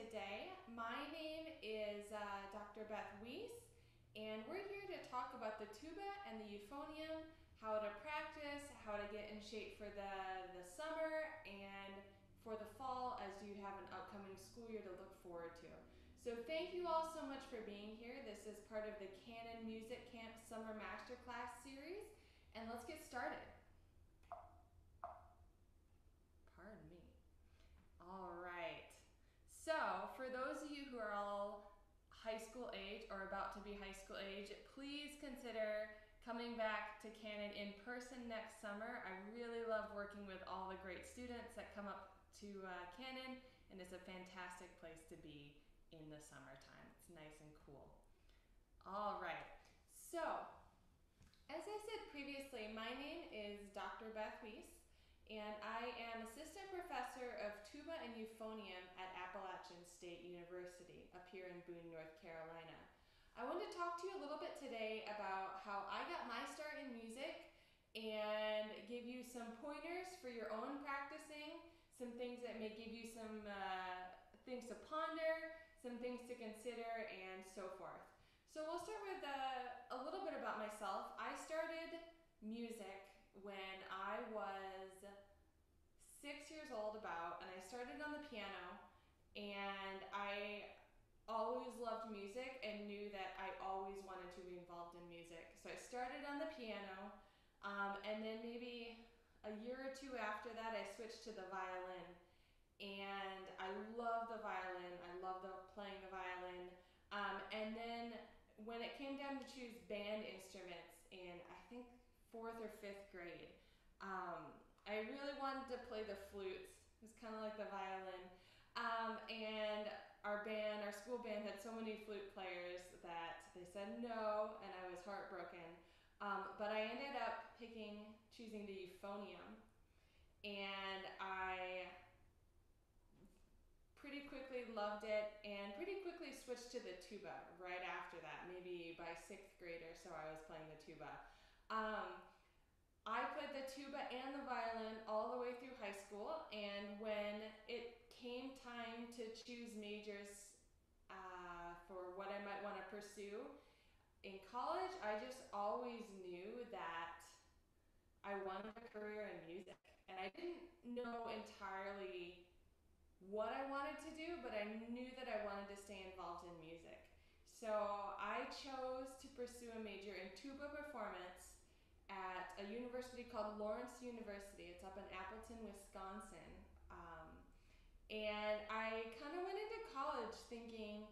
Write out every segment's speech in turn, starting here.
today. My name is uh, Dr. Beth Weiss, and we're here to talk about the tuba and the euphonium, how to practice, how to get in shape for the, the summer and for the fall as you have an upcoming school year to look forward to. So thank you all so much for being here. This is part of the Cannon Music Camp Summer Masterclass series, and let's get started. Pardon me. All right. So, for those of you who are all high school age or about to be high school age, please consider coming back to Cannon in person next summer. I really love working with all the great students that come up to uh, Cannon, and it's a fantastic place to be in the summertime. It's nice and cool. All right. So, as I said previously, my name is Dr. Beth Weiss and I am assistant professor of tuba and euphonium at Appalachian State University up here in Boone, North Carolina. I want to talk to you a little bit today about how I got my start in music and give you some pointers for your own practicing, some things that may give you some uh, things to ponder, some things to consider, and so forth. So we'll start with uh, a little bit about myself. I started music when I was six years old about and I started on the piano and I always loved music and knew that I always wanted to be involved in music. So I started on the piano um, and then maybe a year or two after that I switched to the violin and I love the violin. I love the playing the violin. Um, and then when it came down to choose band instruments in I think fourth or fifth grade, um, I really wanted to play the flutes. It was kind of like the violin. Um, and our band, our school band, had so many flute players that they said no, and I was heartbroken. Um, but I ended up picking, choosing the euphonium, and I pretty quickly loved it and pretty quickly switched to the tuba right after that. Maybe by sixth grade or so, I was playing the tuba. Um, I played the tuba and the violin all the way through high school, and when it came time to choose majors uh, for what I might want to pursue in college, I just always knew that I wanted a career in music. And I didn't know entirely what I wanted to do, but I knew that I wanted to stay involved in music. So I chose to pursue a major in tuba performance at a university called Lawrence University. It's up in Appleton, Wisconsin. Um, and I kind of went into college thinking,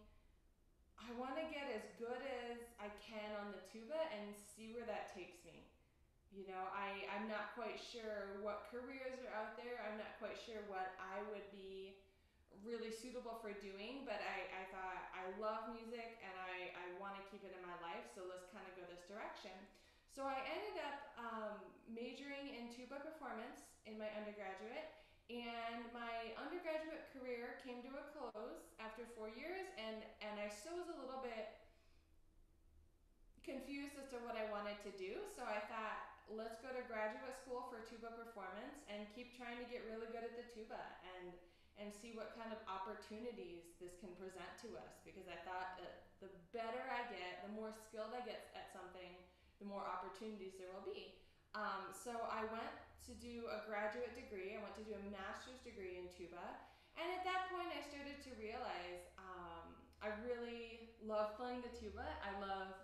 I want to get as good as I can on the tuba and see where that takes me. You know, I, I'm not quite sure what careers are out there. I'm not quite sure what I would be really suitable for doing, but I, I thought I love music and I, I want to keep it in my life, so let's kind of go this direction. So I ended up um, majoring in tuba performance in my undergraduate, and my undergraduate career came to a close after four years, and, and I still was a little bit confused as to what I wanted to do. So I thought, let's go to graduate school for tuba performance and keep trying to get really good at the tuba and and see what kind of opportunities this can present to us because I thought that the better I get, the more skilled I get at something, the more opportunities there will be. Um, so I went to do a graduate degree. I went to do a master's degree in tuba. And at that point, I started to realize um, I really love playing the tuba. I love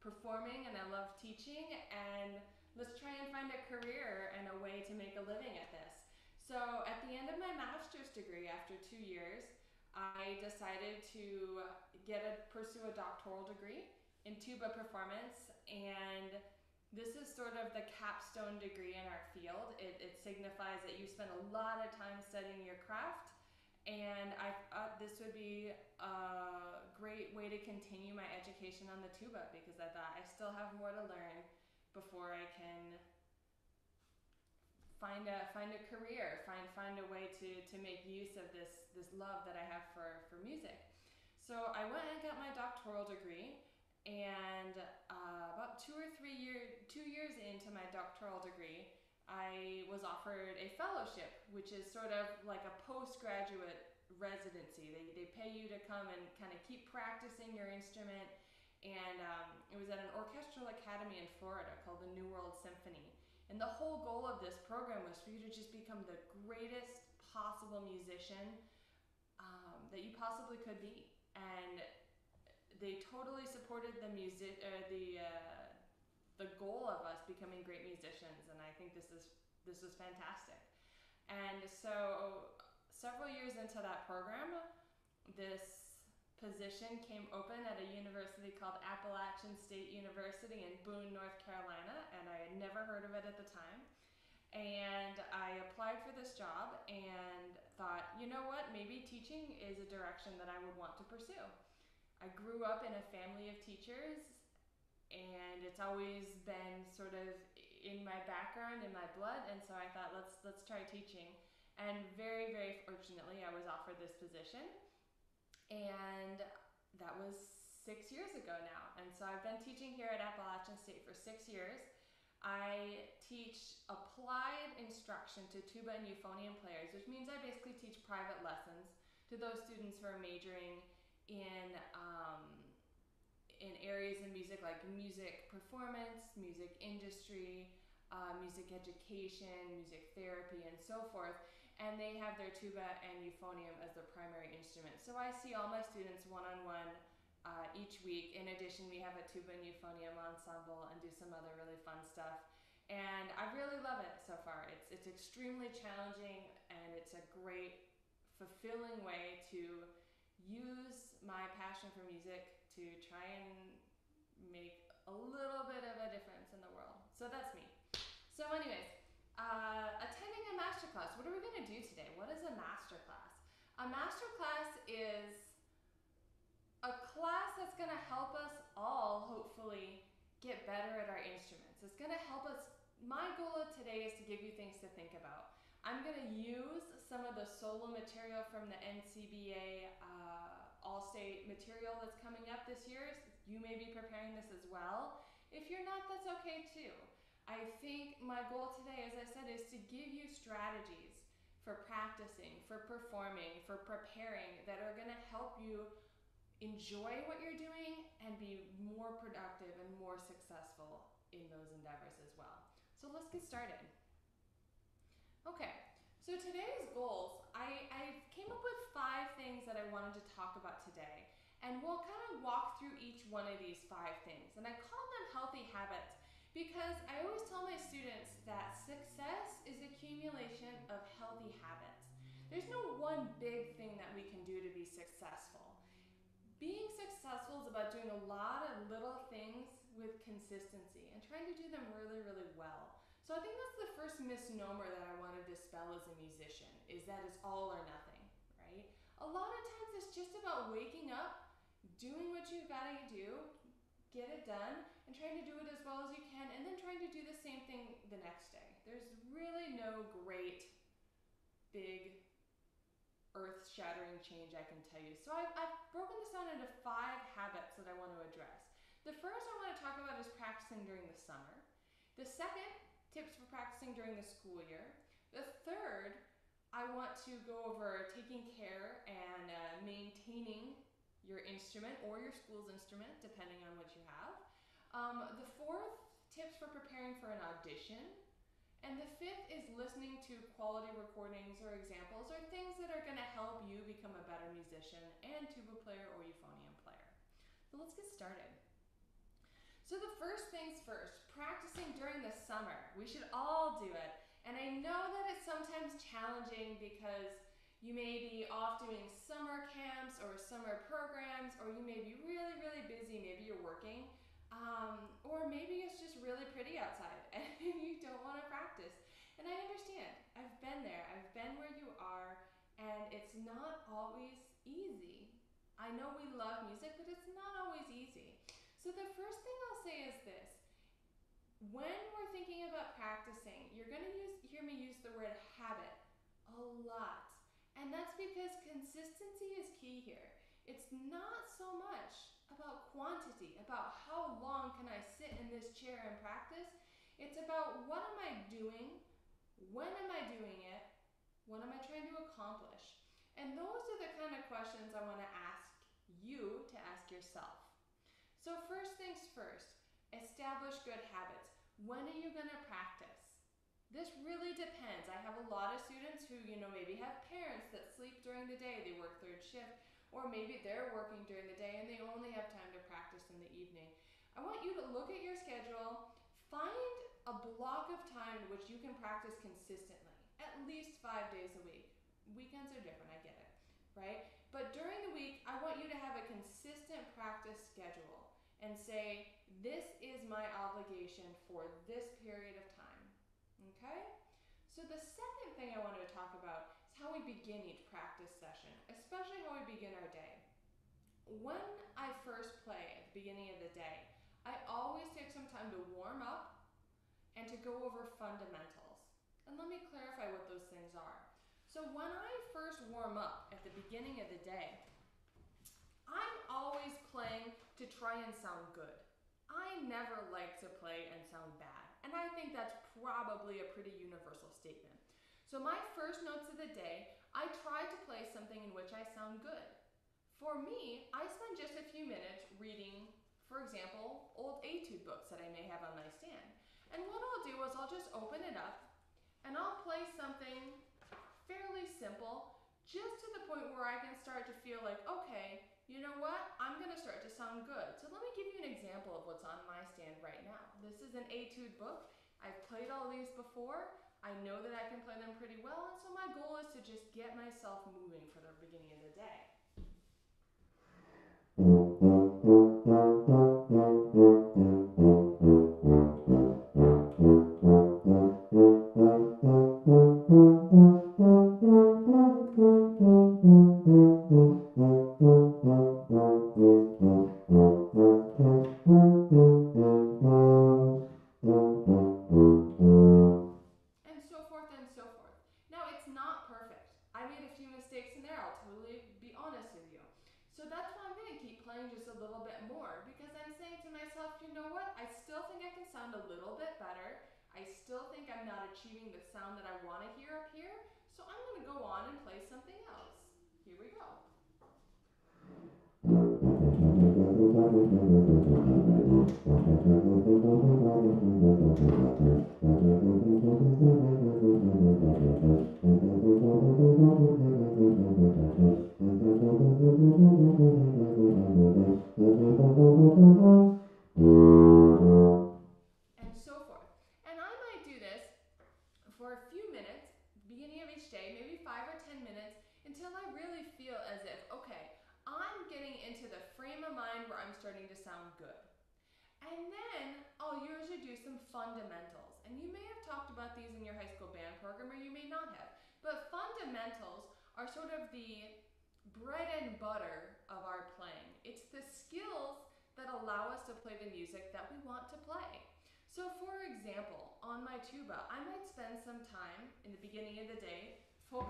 performing and I love teaching. And let's try and find a career and a way to make a living at this. So at the end of my master's degree, after two years, I decided to get a pursue a doctoral degree in tuba performance and this is sort of the capstone degree in our field. It, it signifies that you spend a lot of time studying your craft and I thought this would be a great way to continue my education on the tuba because I thought I still have more to learn before I can find a find a career, find find a way to to make use of this this love that I have for for music. So I went and got my doctoral degree and uh, about two or three year, two years into my doctoral degree, I was offered a fellowship, which is sort of like a postgraduate residency. They, they pay you to come and kind of keep practicing your instrument. And um, it was at an orchestral academy in Florida called the New World Symphony. And the whole goal of this program was for you to just become the greatest possible musician um, that you possibly could be. And they totally supported the music, uh, the uh, the goal of us becoming great musicians. And I think this is this was fantastic. And so several years into that program, this position came open at a university called Appalachian State University in Boone, North Carolina, and I had never heard of it at the time. And I applied for this job and thought, you know what, maybe teaching is a direction that I would want to pursue. I grew up in a family of teachers, and it's always been sort of in my background, in my blood, and so I thought, let's let's try teaching. And very, very fortunately, I was offered this position and that was six years ago now. And so I've been teaching here at Appalachian State for six years. I teach applied instruction to tuba and euphonium players, which means I basically teach private lessons to those students who are majoring in um, in areas in music like music performance, music industry, uh, music education, music therapy, and so forth and they have their tuba and euphonium as their primary instrument. So I see all my students one on one each week. In addition, we have a tuba and euphonium ensemble and do some other really fun stuff. And I really love it so far. It's it's extremely challenging and it's a great, fulfilling way to use my passion for music to try and make a little bit of a difference in the world. So that's me. So, anyways, uh, attending a masterclass. What are we going to do today? What is a masterclass? A masterclass is a class that's going to help us all, hopefully, get better at our instruments. It's going to help us. My goal of today is to give you things to think about. I'm going to use some of the solo material from the NCBA uh, All State material that's coming up this year. You may be preparing this as well. If you're not, that's okay too. I think my goal today, as I said, is to give you strategies for practicing, for performing, for preparing that are going to help you enjoy what you're doing and be more productive and more successful in those endeavors as well. So let's get started. Okay, so today's goals, I, I came up with five things that I wanted to talk about today. And we'll kind of walk through each one of these five things. And I call them healthy habits because I always tell my students that success is accumulation of healthy habits. There's no one big thing that we can do to be successful. Being successful is about doing a lot of little things with consistency and trying to do them really, really well. So I think that's the first misnomer that I want to dispel as a musician is that it's all or nothing, right? A lot of times it's just about waking up, doing what you've got to do, get it done, and trying to do it as well as you can, and then trying to do the same thing the next day. There's really no great, big, earth shattering change I can tell you. So I've, I've broken this down into five habits that I want to address. The first I want to talk about is practicing during the summer. The second, tips for practicing during the school year. The third, I want to go over taking care and uh, maintaining your instrument or your school's instrument, depending on what you have. Um, the fourth, tips for preparing for an audition. And the fifth is listening to quality recordings or examples or things that are going to help you become a better musician and tuba player or euphonium player. So let's get started. So the first things first, practicing during the summer. We should all do it. And I know that it's sometimes challenging because you may be off doing summer camps or summer programs, or you may be really, really busy. Maybe you're working. Um, or maybe it's just really pretty outside and you don't want to practice. And I understand. I've been there. I've been where you are, and it's not always easy. I know we love music, but it's not always easy. So the first thing I'll say is this. When we're thinking about practicing, you're going to use hear me use the word habit a lot. And that's because consistency is key here. It's not so much about quantity, about how long can I sit in this chair and practice. It's about what am I doing? When am I doing it? What am I trying to accomplish? And those are the kind of questions I want to ask you to ask yourself. So, first things first, establish good habits. When are you going to practice? This really depends. I have a lot of students who, you know, maybe have parents that sleep during the day, they work third shift, or maybe they're working during the day and they only have time to practice in the evening. I want you to look at your schedule, find a block of time in which you can practice consistently, at least five days a week. Weekends are different, I get it, right? But during the week, I want you to have a consistent practice schedule and say, this is my obligation for this period of time. Okay? So the second thing I wanted to talk about is how we begin each practice session, especially how we begin our day. When I first play at the beginning of the day, I always take some time to warm up and to go over fundamentals. And let me clarify what those things are. So when I first warm up at the beginning of the day, I'm always playing to try and sound good. I never like to play and sound bad. And I think that's probably a pretty universal statement. So, my first notes of the day, I try to play something in which I sound good. For me, I spend just a few minutes reading, for example, old etude books that I may have on my stand. And what I'll do is I'll just open it up and I'll play something fairly simple, just to the point where I can start to feel like, okay, you know what? I'm going to start to sound good. So let me give you an example of what's on my stand right now. This is an etude book. I've played all these before. I know that I can play them pretty well, and so my goal is to just get myself moving for the beginning of the day. Mm-hmm.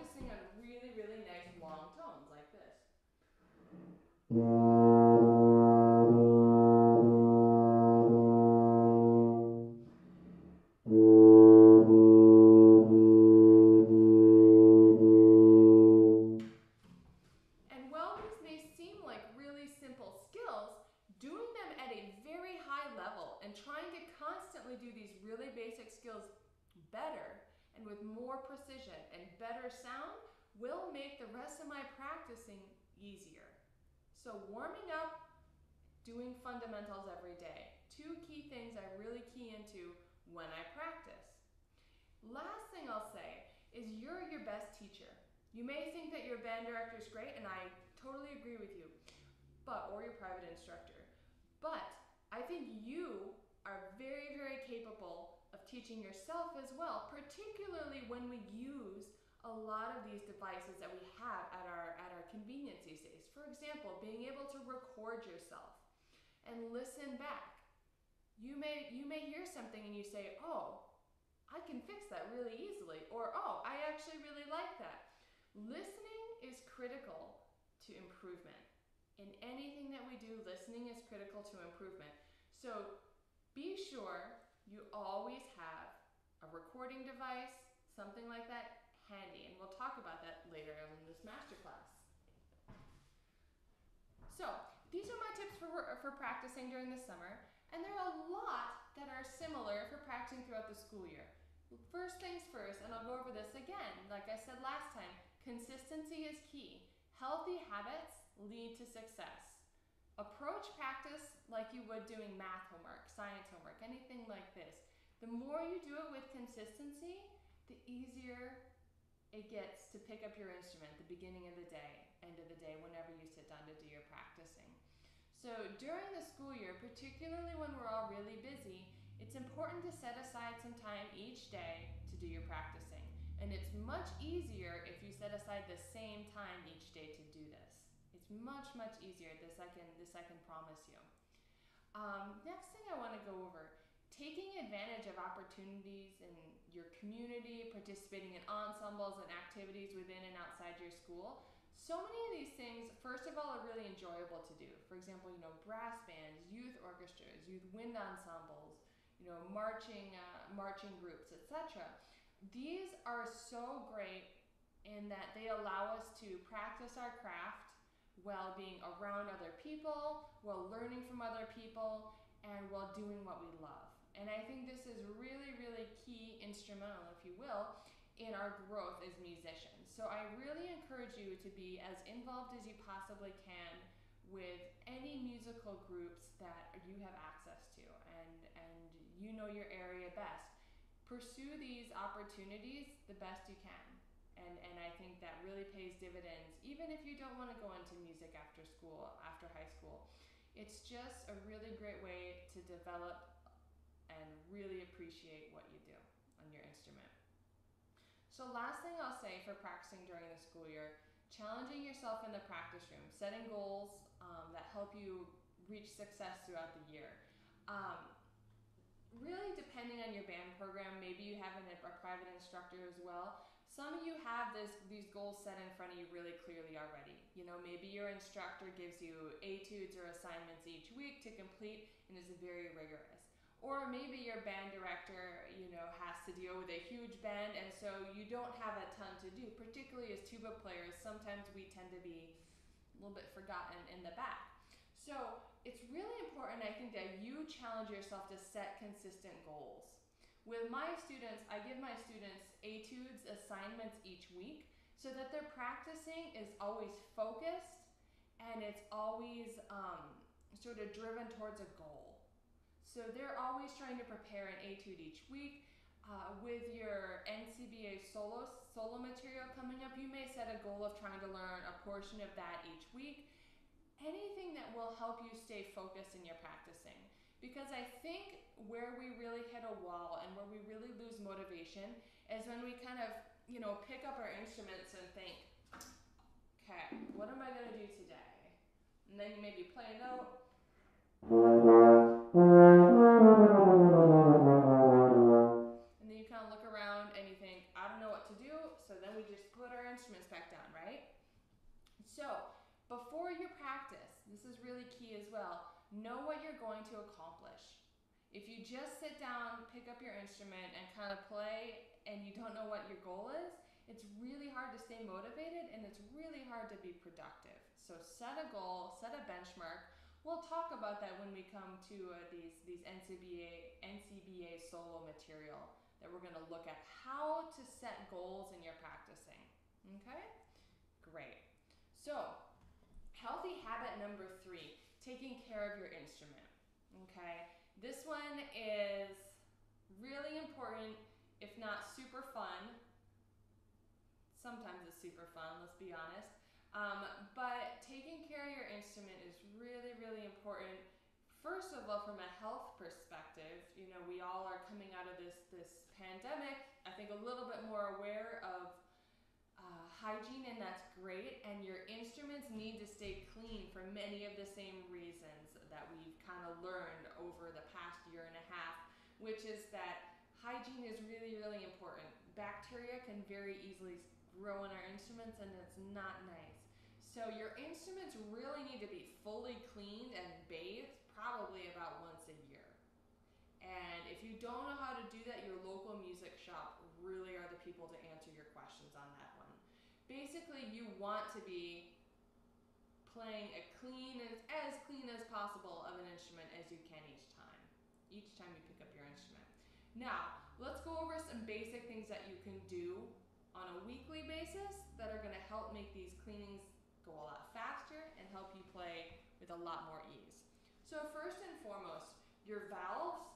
focusing on really, really nice long tones like this. Mm. Teaching yourself as well, particularly when we use a lot of these devices that we have at our at our convenience these days. For example, being able to record yourself and listen back. You may you may hear something and you say, "Oh, I can fix that really easily," or "Oh, I actually really like that." Listening is critical to improvement. In anything that we do, listening is critical to improvement. So, be sure you always have a recording device, something like that, handy. And we'll talk about that later in this masterclass. So, these are my tips for, for practicing during the summer, and there are a lot that are similar for practicing throughout the school year. First things first, and I'll go over this again, like I said last time, consistency is key. Healthy habits lead to success. Approach practice like you would doing math homework, science homework, anything like this. The more you do it with consistency, the easier it gets to pick up your instrument the beginning of the day, end of the day, whenever you sit down to do your practicing. So during the school year, particularly when we're all really busy, it's important to set aside some time each day to do your practicing. And it's much easier if you set aside the same time each day to do this. Much, much easier. This I can, this I can promise you. Um, next thing I want to go over, taking advantage of opportunities in your community, participating in ensembles and activities within and outside your school. So many of these things, first of all, are really enjoyable to do. For example, you know, brass bands, youth orchestras, youth wind ensembles, you know, marching, uh, marching groups, etc. These are so great in that they allow us to practice our craft while being around other people, while learning from other people, and while doing what we love. And I think this is really, really key instrumental, if you will, in our growth as musicians. So I really encourage you to be as involved as you possibly can with any musical groups that you have access to and, and you know your area best. Pursue these opportunities the best you can. And, and I think that really pays dividends, even if you don't want to go into music after school, after high school. It's just a really great way to develop and really appreciate what you do on your instrument. So last thing I'll say for practicing during the school year, challenging yourself in the practice room, setting goals um, that help you reach success throughout the year. Um, really depending on your band program, maybe you have an, a private instructor as well. Some of you have this, these goals set in front of you really clearly already. You know, maybe your instructor gives you etudes or assignments each week to complete and is very rigorous. Or maybe your band director, you know, has to deal with a huge band and so you don't have a ton to do, particularly as tuba players, sometimes we tend to be a little bit forgotten in the back. So it's really important, I think, that you challenge yourself to set consistent goals. With my students, I give my students etudes assignments each week so that their practicing is always focused and it's always um, sort of driven towards a goal. So they're always trying to prepare an etude each week. Uh, with your NCBA solo solo material coming up, you may set a goal of trying to learn a portion of that each week. Anything that will help you stay focused in your practicing. Because I think where we really hit a wall and where we really lose motivation is when we kind of, you know, pick up our instruments and think, okay, what am I going to do today? And then you maybe play a note, and then you kind of look around and you think, I don't know what to do, so then we just put our instruments back down, right? So, before you practice, this is really key as well, know what you're going to accomplish. If you just sit down, pick up your instrument, and kind of play, and you don't know what your goal is, it's really hard to stay motivated and it's really hard to be productive. So, set a goal, set a benchmark, We'll talk about that when we come to uh, these these NCBA NCBA solo material that we're going to look at how to set goals in your practicing. Okay? Great. So, healthy habit number 3, taking care of your instrument. Okay? This one is really important if not super fun. Sometimes it's super fun, let's be honest. Um, but taking care of your instrument is really, really important. First of all, from a health perspective, you know, we all are coming out of this this pandemic. I think a little bit more aware of hygiene, and that's great. And your instruments need to stay clean for many of the same reasons that we've kind of learned over the past year and a half, which is that hygiene is really, really important. Bacteria can very easily grow in our instruments, and it's not nice. So your instruments really need to be fully cleaned and bathed probably about once a year. And if you don't know how to do that, your local music shop really are the people to answer your questions on that. Basically, you want to be playing a clean as, as clean as possible of an instrument as you can each time. Each time you pick up your instrument. Now, let's go over some basic things that you can do on a weekly basis that are going to help make these cleanings go a lot faster and help you play with a lot more ease. So first and foremost, your valves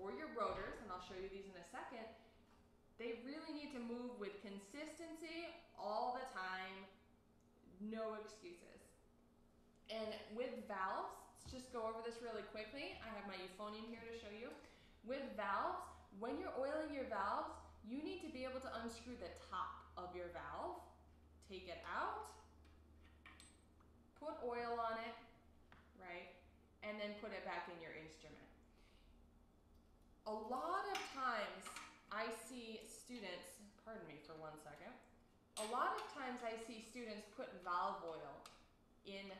or your rotors, and I'll show you these in a second, they really need to move with consistency all the time, no excuses. And with valves, let's just go over this really quickly. I have my euphonium here to show you. With valves, when you're oiling your valves, you need to be able to unscrew the top of your valve, take it out, put oil on it, right, and then put it back in your instrument. A lot of times I see students, pardon me for one second, a lot of times I see students put valve oil in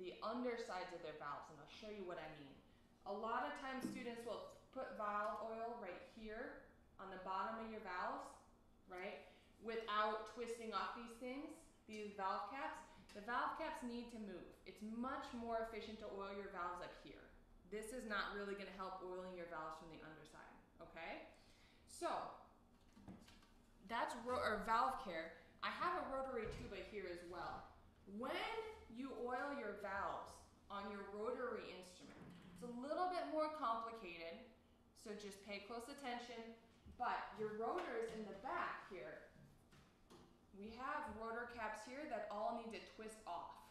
the undersides of their valves, and I'll show you what I mean. A lot of times students will put valve oil right here on the bottom of your valves, right? Without twisting off these things, these valve caps. The valve caps need to move. It's much more efficient to oil your valves up here. This is not really gonna help oiling your valves from the underside, okay? So, that's ro or valve care. I have a rotary tuba here as well. When you oil your valves on your rotary instrument, it's a little bit more complicated, so just pay close attention. But your rotors in the back here, we have rotor caps here that all need to twist off.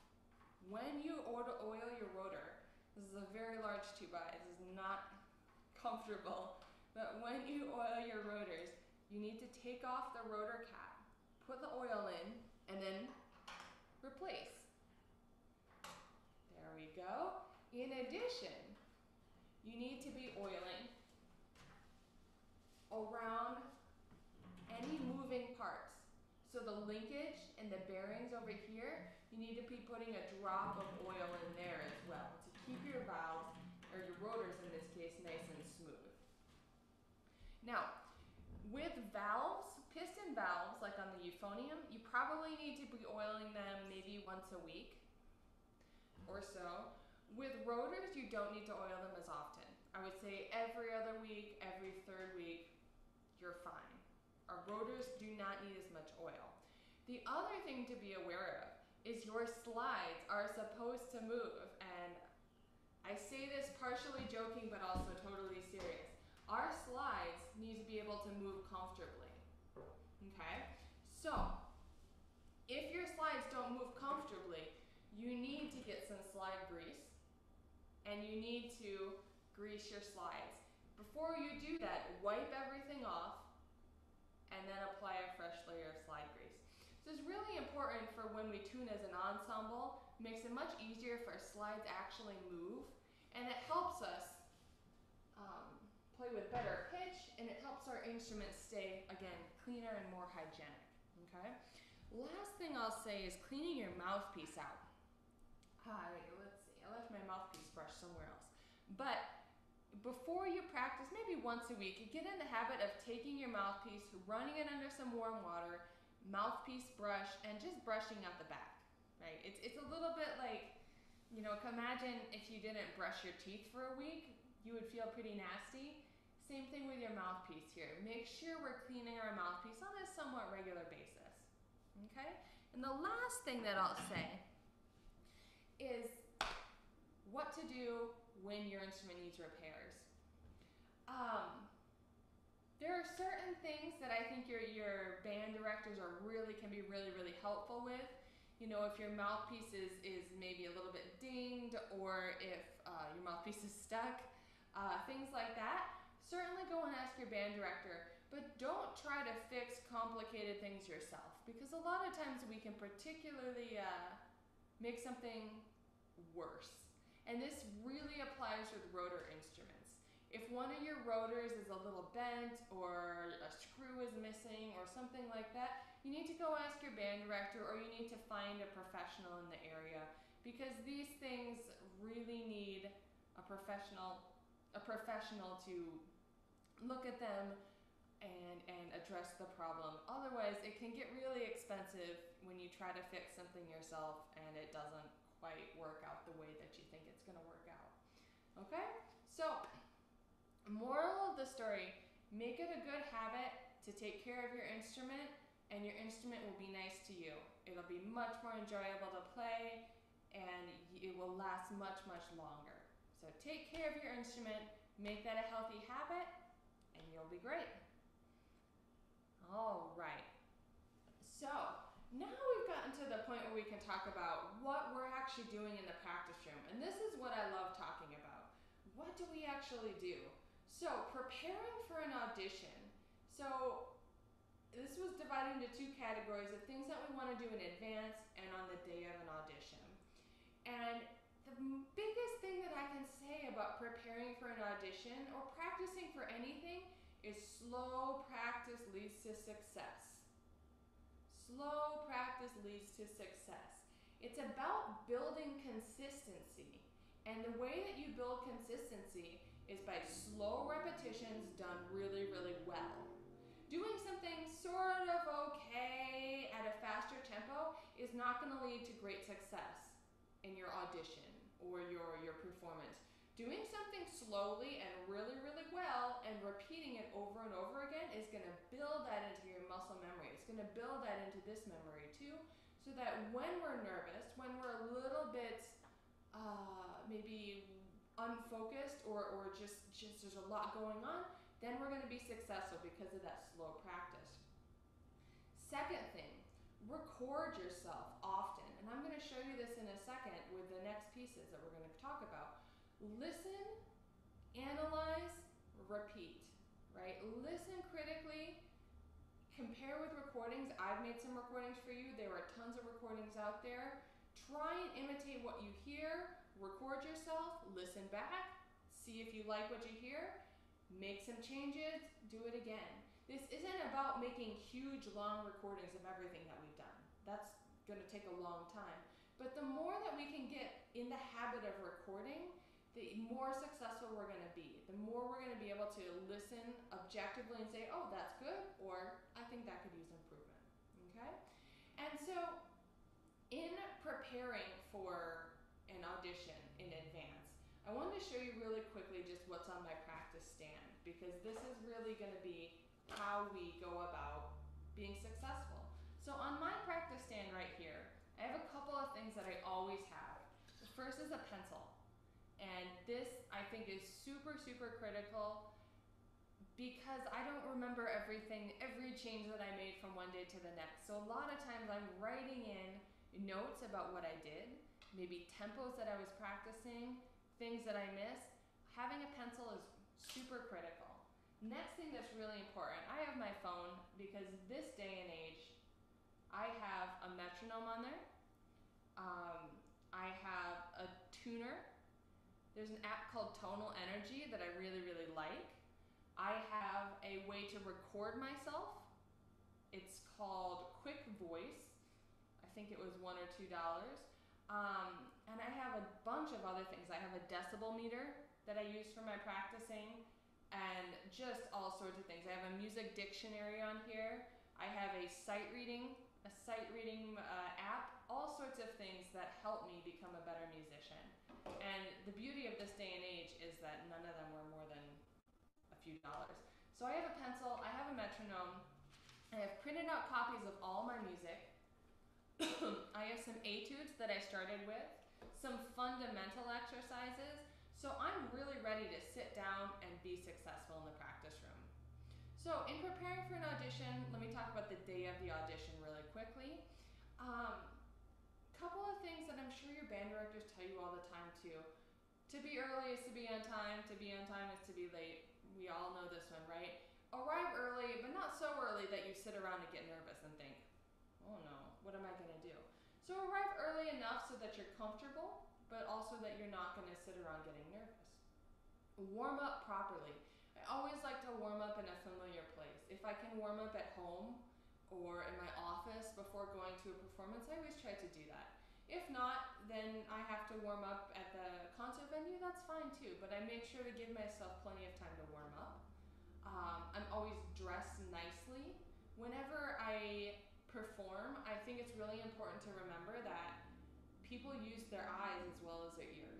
When you oil your rotor, this is a very large tuba, this is not comfortable, but when you oil your rotors, you need to take off the rotor cap, put the oil in, and then replace. There we go. In addition, you need to be oiling around any moving parts. So the linkage and the bearings over here, you need to be putting a drop of oil in there as well to keep your valves, or your rotors in this case, nice and smooth. Now, with valves, piston valves, like on the euphonium, you probably need to be oiling them maybe once a week or so. With rotors, you don't need to oil them as often. I would say every other week, every third week, you're fine. Our rotors do not need as much oil. The other thing to be aware of is your slides are supposed to move. And I say this partially joking, but also totally serious. Our slides need to be able to move comfortably. Okay? So, if your slides don't move comfortably, you need to get some slide grease and you need to grease your slides. Before you do that, wipe everything off and then apply a fresh layer of slide grease. This is really important for when we tune as an ensemble. Makes it much easier for slides to actually move and it helps us play with better pitch and it helps our instruments stay, again, cleaner and more hygienic, okay? Last thing I'll say is cleaning your mouthpiece out. Hi, let's see, I left my mouthpiece brush somewhere else. But before you practice, maybe once a week, get in the habit of taking your mouthpiece, running it under some warm water, mouthpiece brush, and just brushing out the back, right? It's, it's a little bit like, you know, imagine if you didn't brush your teeth for a week, you would feel pretty nasty. Same thing with your mouthpiece here. Make sure we're cleaning our mouthpiece on a somewhat regular basis, okay? And the last thing that I'll say is what to do when your instrument needs repairs. Um, there are certain things that I think your, your band directors are really can be really, really helpful with. You know, if your mouthpiece is, is maybe a little bit dinged or if uh, your mouthpiece is stuck, uh, things like that, certainly go and ask your band director. But don't try to fix complicated things yourself because a lot of times we can particularly uh, make something worse. And this really applies with rotor instruments. If one of your rotors is a little bent or a screw is missing or something like that, you need to go ask your band director or you need to find a professional in the area because these things really need a professional a professional to look at them and, and address the problem. Otherwise, it can get really expensive when you try to fix something yourself and it doesn't quite work out the way that you think it's going to work out. Okay? So, moral of the story make it a good habit to take care of your instrument, and your instrument will be nice to you. It'll be much more enjoyable to play, and it will last much, much longer. So, take care of your instrument, make that a healthy habit, and you'll be great. All right. So, now we've gotten to the point where we can talk about what we're actually doing in the practice room. And this is what I love talking about. What do we actually do? So, preparing for an audition. So, this was divided into two categories of things that we want to do in advance and on the day of an audition. And the biggest thing that I can say about preparing for an audition or practicing for anything is slow practice leads to success. Slow practice leads to success. It's about building consistency. And the way that you build consistency is by slow repetitions done really, really well. Doing something sort of okay at a faster tempo is not going to lead to great success in your audition or your, your performance. Doing something slowly and really, really well and repeating it over and over again is going to build that into your muscle memory. It's going to build that into this memory too, so that when we're nervous, when we're a little bit uh, maybe unfocused or, or just, just there's a lot going on, then we're going to be successful because of that slow practice. Second thing, record yourself often. And I'm going to show you this in a second with the next pieces that we're going to talk about. Listen, analyze, repeat, right? Listen critically, compare with recordings. I've made some recordings for you. There are tons of recordings out there. Try and imitate what you hear, record yourself, listen back, see if you like what you hear, make some changes, do it again. This isn't about making huge, long recordings of everything that we've done. That's going to take a long time. But the more that we can get in the habit of recording, the more successful we're going to be. The more we're going to be able to listen objectively and say, oh, that's good, or I think that could use improvement. Okay? And so, in preparing for an audition in advance, I wanted to show you really quickly just what's on my practice stand because this is really going to be how we go about being successful. So on my practice stand right here, I have a couple of things that I always have. The first is a pencil. And this I think is super, super critical because I don't remember everything, every change that I made from one day to the next. So a lot of times I'm writing in notes about what I did, maybe tempos that I was practicing, things that I missed. Having a pencil is super critical. Next thing that's really important, I have my phone because this day and age, I have a metronome on there. Um, I have a tuner. There's an app called Tonal Energy that I really, really like. I have a way to record myself. It's called Quick Voice. I think it was one or two dollars. Um, and I have a bunch of other things. I have a decibel meter that I use for my practicing and just all sorts of things. I have a music dictionary on here. I have a sight reading, a sight reading uh, app, all sorts of things that help me become a better musician. And the beauty of this day and age is that none of them were more than a few dollars. So I have a pencil, I have a metronome, I have printed out copies of all my music. I have some etudes that I started with, some fundamental exercises, so I'm really ready to sit down and be successful in the practice. So in preparing for an audition, let me talk about the day of the audition really quickly. Um, couple of things that I'm sure your band directors tell you all the time too. To be early is to be on time, to be on time is to be late. We all know this one, right? Arrive early, but not so early that you sit around and get nervous and think, oh no, what am I gonna do? So arrive early enough so that you're comfortable but also that you're not to sit around getting nervous. Warm up properly. I always like to warm up in a familiar place. If I can warm up at home or in my office before going to a performance, I always try to do that. If not, then I have to warm up at the concert venue, that's fine too, but I make sure to give myself plenty of time to warm up. Um, I'm always dressed nicely. Whenever I perform, I think it's really important to remember that people use their eyes as well as their ears.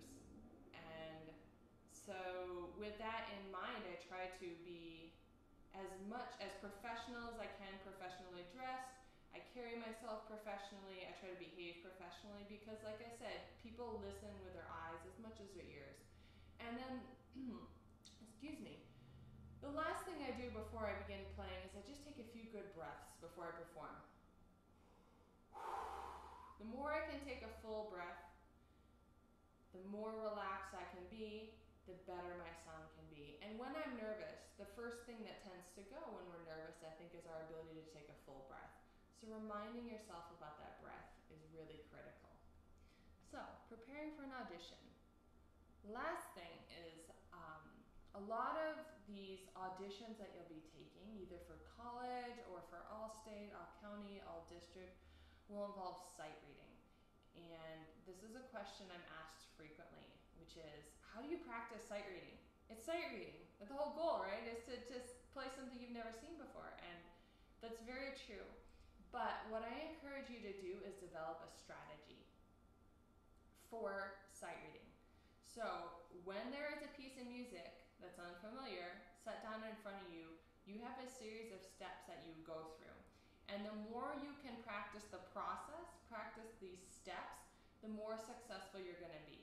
So, with that in mind, I try to be as much as professional as I can, professionally dressed. I carry myself professionally. I try to behave professionally because, like I said, people listen with their eyes as much as their ears. And then, excuse me, the last thing I do before I begin playing is I just take a few good breaths before I perform. The more I can take a full breath, the more relaxed I can be, the better my sound can be. And when I'm nervous, the first thing that tends to go when we're nervous, I think, is our ability to take a full breath. So reminding yourself about that breath is really critical. So, preparing for an audition. Last thing is um, a lot of these auditions that you'll be taking, either for college or for all state, all county, all district, will involve sight reading. And this is a question I'm asked frequently, which is how do you practice sight reading? It's sight reading. The whole goal, right, is to just play something you've never seen before. And that's very true. But what I encourage you to do is develop a strategy for sight reading. So when there is a piece of music that's unfamiliar set down in front of you, you have a series of steps that you go through. And the more you can practice the process, practice these steps, the more successful you're going to be.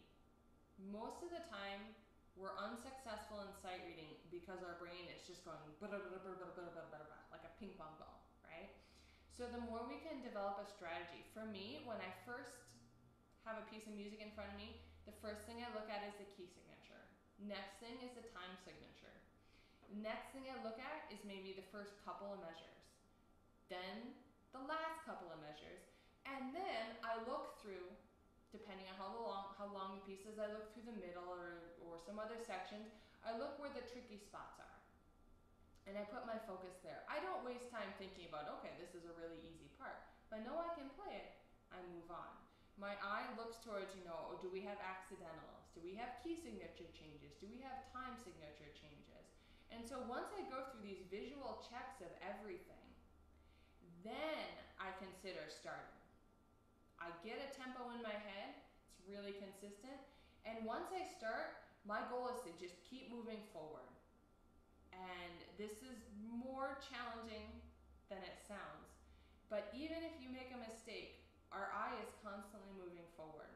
Most of the time, we're unsuccessful in sight reading because our brain is just going like a ping pong ball, right? So the more we can develop a strategy. For me, when I first have a piece of music in front of me, the first thing I look at is the key signature. Next thing is the time signature. Next thing I look at is maybe the first couple of measures. Then the last couple of measures. And then I look through depending on how long how long the piece is, I look through the middle or, or some other sections. I look where the tricky spots are. And I put my focus there. I don't waste time thinking about, okay, this is a really easy part. If I know I can play it, I move on. My eye looks towards, you know, oh, do we have accidentals? Do we have key signature changes? Do we have time signature changes? And so once I go through these visual checks of everything, then I consider starting. I get a tempo in my head, it's really consistent. And once I start, my goal is to just keep moving forward. And this is more challenging than it sounds. But even if you make a mistake, our eye is constantly moving forward.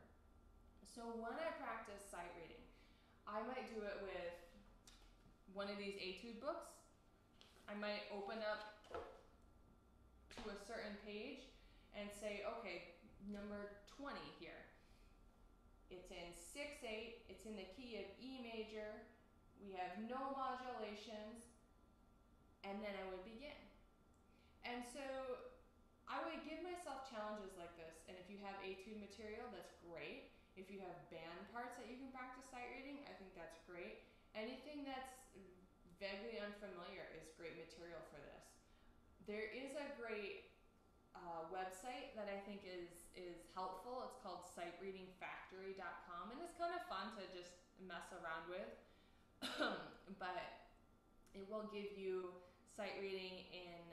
So when I practice sight reading, I might do it with one of these etude books. I might open up to a certain page and say, okay, number 20 here. It's in 6-8, it's in the key of E major, we have no modulations, and then I would begin. And so I would give myself challenges like this, and if you have etude material, that's great. If you have band parts that you can practice sight reading, I think that's great. Anything that's vaguely unfamiliar is great material for this. There is a great uh, website that I think is is helpful. It's called sightreadingfactory.com, and it's kind of fun to just mess around with. but it will give you sight reading in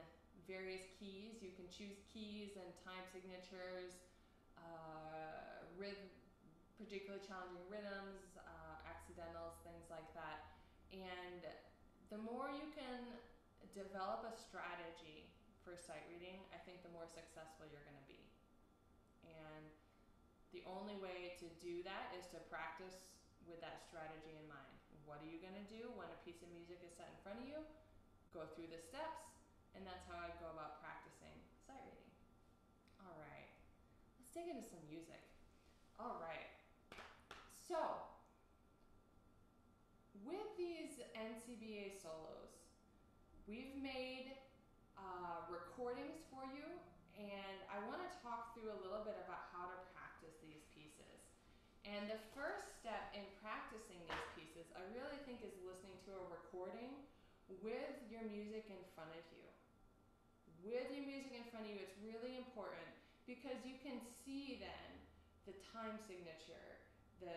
various keys. You can choose keys and time signatures, uh, rhythm, particularly challenging rhythms, uh, accidentals, things like that. And the more you can develop a strategy for sight reading, I think the more successful you're going to be. The only way to do that is to practice with that strategy in mind. What are you going to do when a piece of music is set in front of you? Go through the steps, and that's how I go about practicing sight reading. All right, let's dig into some music. All right, so with these NCBA solos, we've made uh, recordings for you, and I want to talk through a little bit about and the first step in practicing these pieces, I really think, is listening to a recording with your music in front of you. With your music in front of you, it's really important because you can see then the time signature, the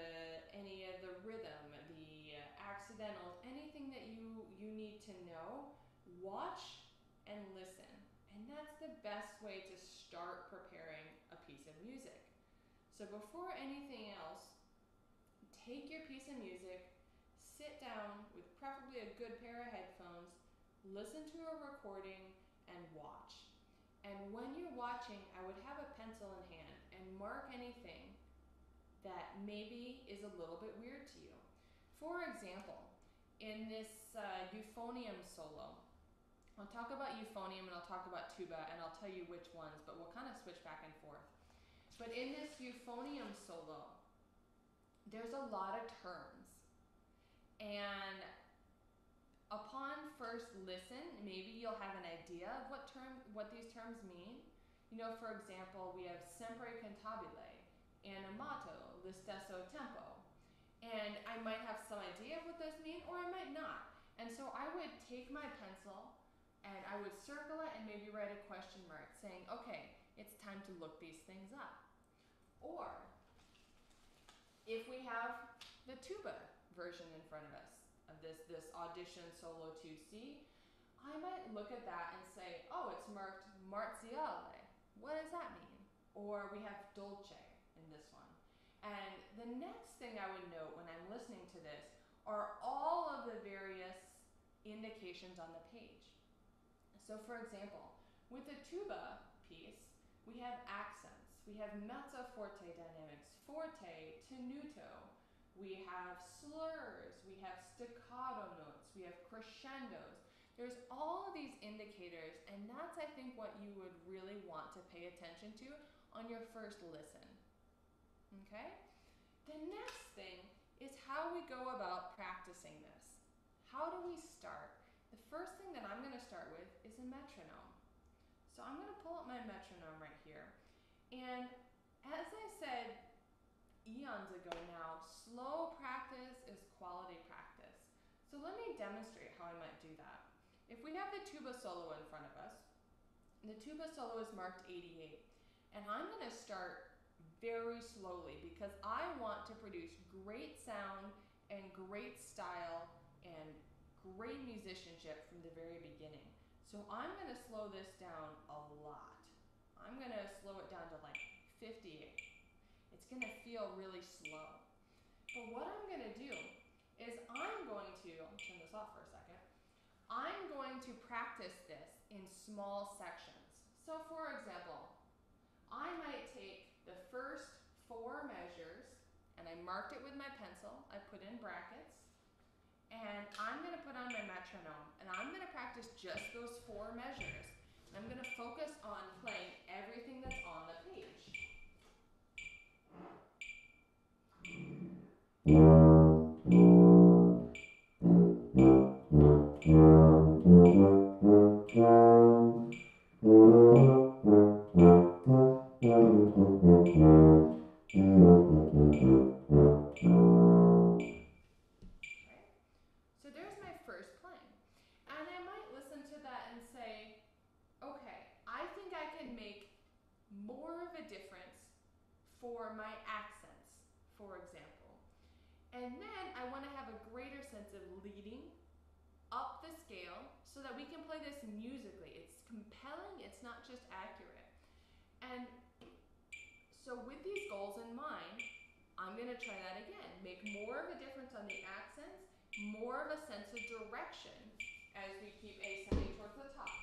any of the rhythm, the accidentals, anything that you you need to know. Watch and listen. And that's the best way to start preparing a piece of music. So before anything else, take your piece of music, sit down with preferably a good pair of headphones, listen to a recording, and watch. And when you're watching, I would have a pencil in hand and mark anything that maybe is a little bit weird to you. For example, in this uh, euphonium solo, I'll talk about euphonium and I'll talk about tuba and I'll tell you which ones, but we'll kind of switch back and forth. But in this euphonium solo, there's a lot of terms. And upon first listen, maybe you'll have an idea of what term what these terms mean. You know, for example, we have sempre cantabile, animato, l'istesso tempo. And I might have some idea of what those mean, or I might not. And so I would take my pencil and I would circle it and maybe write a question mark saying, okay, it's time to look these things up. Or if we have the tuba version in front of us, of this, this audition solo 2C, I might look at that and say, oh, it's marked marziale. What does that mean? Or we have dolce in this one. And the next thing I would note when I'm listening to this are all of the various indications on the page. So for example, with the tuba piece, we have accents. We have mezzo forte dynamics, forte, tenuto, we have slurs, we have staccato notes, we have crescendos. There's all of these indicators, and that's, I think, what you would really want to pay attention to on your first listen. Okay? The next thing is how we go about practicing this. How do we start? The first thing that I'm going to start with is a metronome. So I'm going to pull up my metronome right here. And as I said eons ago now, slow practice is quality practice. So let me demonstrate how I might do that. If we have the tuba solo in front of us, the tuba solo is marked 88. And I'm going to start very slowly because I want to produce great sound and great style and great musicianship from the very beginning. So I'm going to slow this down a lot. I'm to slow it down to like 58 it's to feel really slow. But what I'm to do is I'm going to, turn this off for a second, I'm going to practice this in small sections. So for example, I might take the first four measures and I marked it with my pencil, I put in brackets, and I'm going to put on my metronome and I'm going to practice just those four measures. I'm going to focus on playing everything that's on the for my accents, for example. And then I want to have a greater sense of leading up the scale so that we can play this musically. It's compelling, it's not just accurate. And so with these goals in mind, I'm going to try that again. Make more of a difference on the accents, more of a sense of direction as we keep ascending towards the top.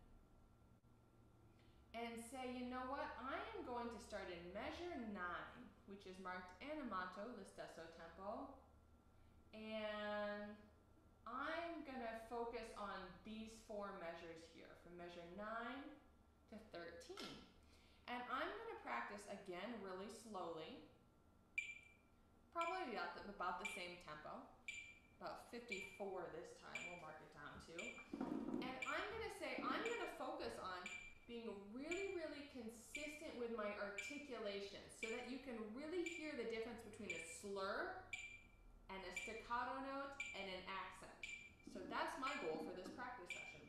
and say, you know what, I am going to start in measure nine, which is marked animato, lo stesso tempo, and I'm gonna focus on these four measures here, from measure nine to 13. And I'm gonna practice again really slowly, probably about the, about the same tempo, about 54 this time, we'll mark it down to. And I'm gonna say, I'm gonna focus on being with my articulation so that you can really hear the difference between a slur and a staccato note and an accent. So that's my goal for this practice session.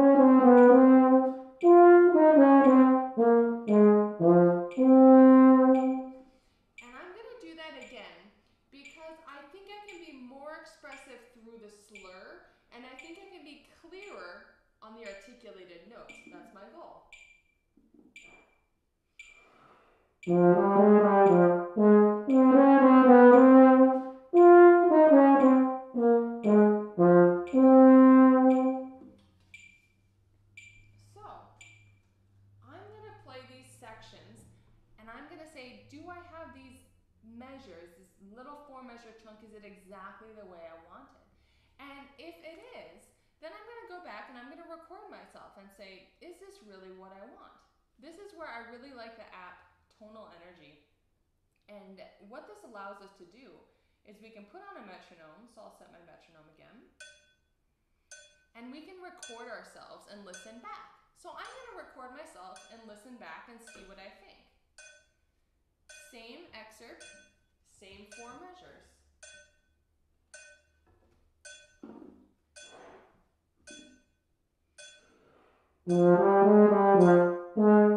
really what I want? This is where I really like the app Tonal Energy. And what this allows us to do is we can put on a metronome, so I'll set my metronome again, and we can record ourselves and listen back. So I'm going to record myself and listen back and see what I think. Same excerpt, same four measures. Alright.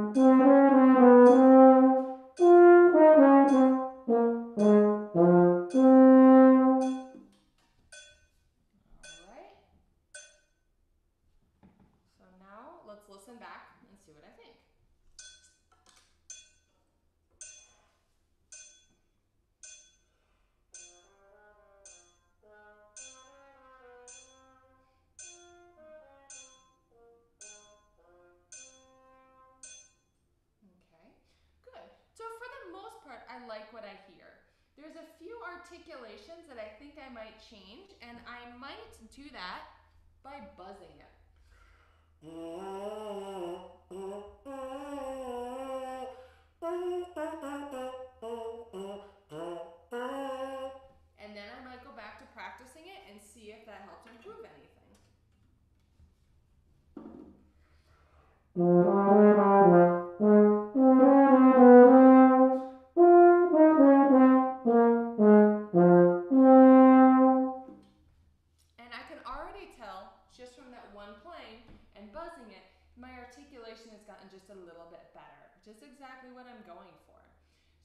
is exactly what I'm going for.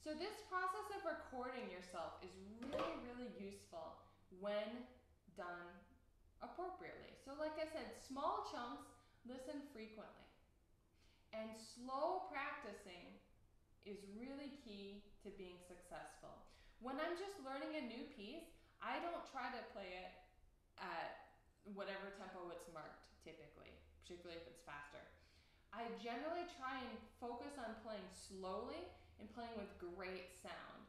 So this process of recording yourself is really, really useful when done appropriately. So like I said, small chunks, listen frequently. And slow practicing is really key to being successful. When I'm just learning a new piece, I don't try to play it at whatever tempo it's marked typically, particularly if it's faster. I generally try and focus on playing slowly and playing with great sound.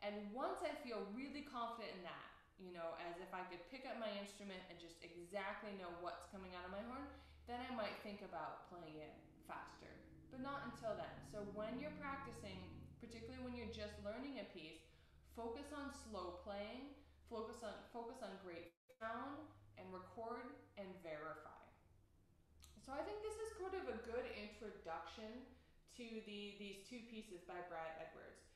And once I feel really confident in that, you know, as if I could pick up my instrument and just exactly know what's coming out of my horn, then I might think about playing it faster. But not until then. So when you're practicing, particularly when you're just learning a piece, focus on slow playing, focus on focus on great sound and record and verify. So I think this is kind of a good introduction to the these two pieces by Brad Edwards.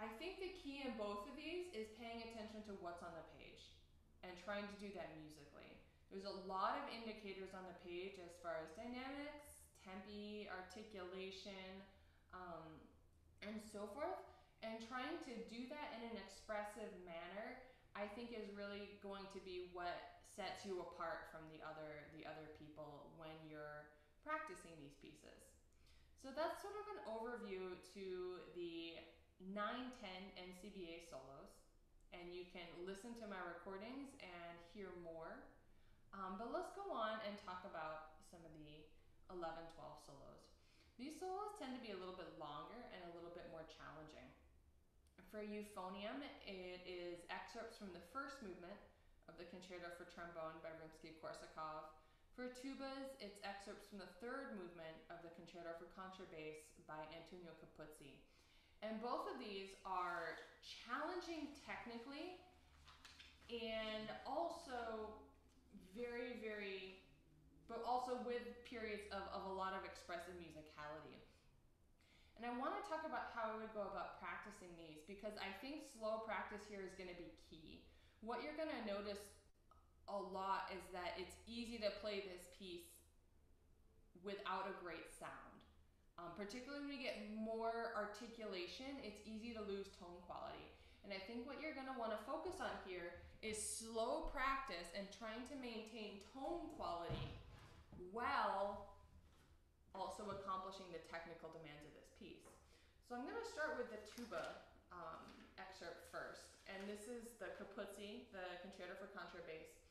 I think the key in both of these is paying attention to what's on the page and trying to do that musically. There's a lot of indicators on the page as far as dynamics, tempi, articulation, um, and so forth. And trying to do that in an expressive manner, I think, is really going to be what sets you apart from the other the other people when you're practicing these pieces. So that's sort of an overview to the 910 NCBA solos, and you can listen to my recordings and hear more Um, but let's go on and talk about some of the 11, 12 solos. These solos tend to be a little bit longer and a little bit more challenging. For euphonium, it is excerpts from the first movement of the Concerto for Trombone by Rimsky-Korsakov. For tubas, it's excerpts from the third movement of the Concerto for Contrabass by Antonio Capuzzi. And both of these are challenging technically and also very, very, but also with periods of, of a lot of expressive musicality. And I want to talk about how I would go about practicing these because I think slow practice here is going to be key. What you're going to notice a lot is that it's easy to play this piece without a great sound. Um, particularly when you get more articulation, it's easy to lose tone quality. And I think what you're going to want to focus on here is slow practice and trying to maintain tone quality while also accomplishing the technical demands of this piece. So I'm going to start with the tuba um, excerpt first. And this is the Capuzzi, the Concerto for Contrabass.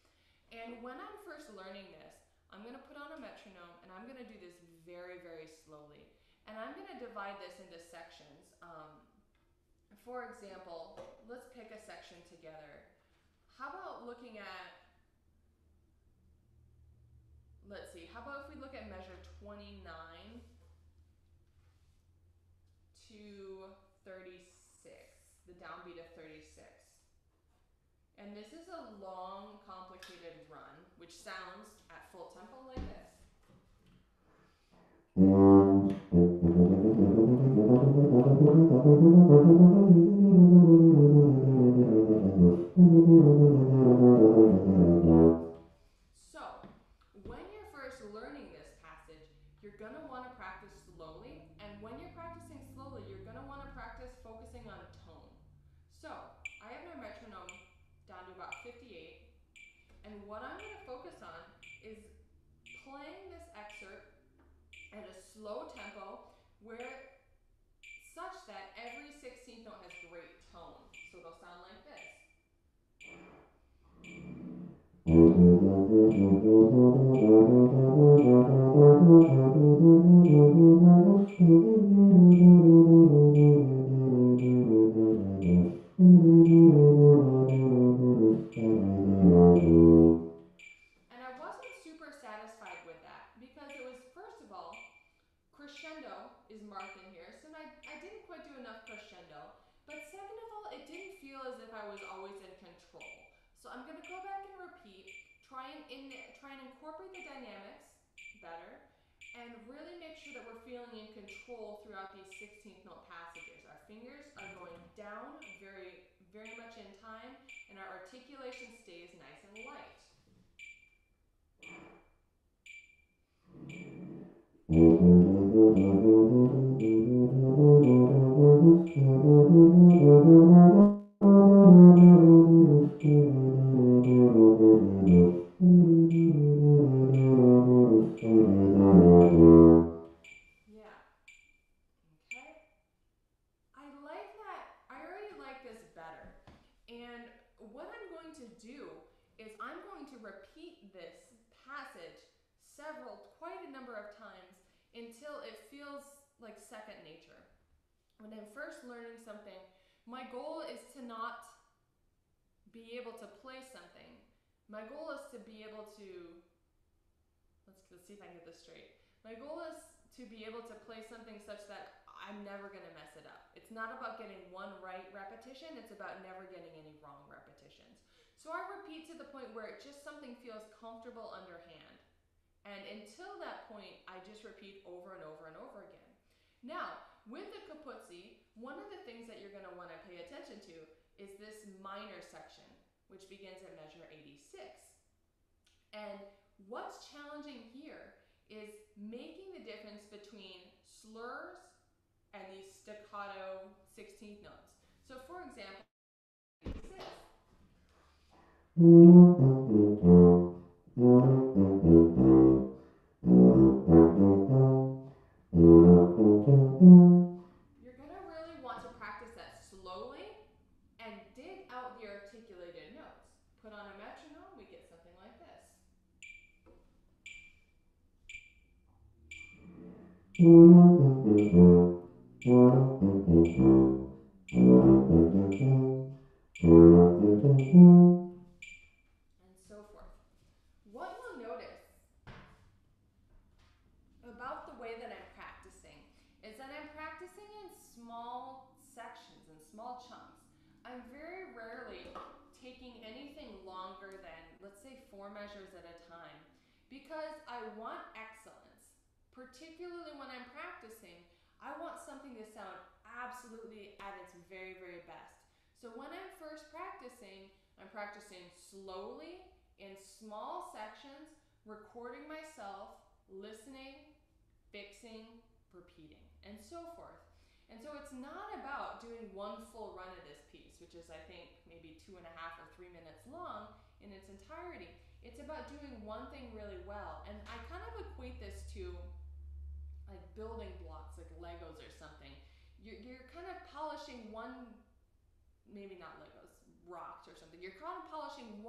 And when I'm first learning this, I'm going to put on a metronome and I'm going to do this very, very slowly. And I'm going to divide this into sections. Um, for example, let's pick a section together. How about looking at, let's see, how about if we look at measure 29 to 36, the downbeat of 36. And this is a long, complicated run, which sounds at full tempo like this. slow tempo where such that every 16th note has great tone. So it'll sound like this. Better, and really make sure that we're feeling in control throughout these 16th note passages. Our fingers are going down very, very much in time, and our articulation stays nice and light. Which begins at measure 86. And what's challenging here is making the difference between slurs and these staccato 16th notes. So for example. Absolutely at its very, very best. So when I'm first practicing, I'm practicing slowly in small sections, recording myself, listening, fixing, repeating, and so forth. And so it's not about doing one full run of this piece, which is I think maybe two and a half or three minutes long in its entirety. It's about doing one thing really well. And I kind of equate this to like building blocks, like Legos or something. You're, you're kind of polishing one, maybe not Legos, rocks or something. You're kind of polishing one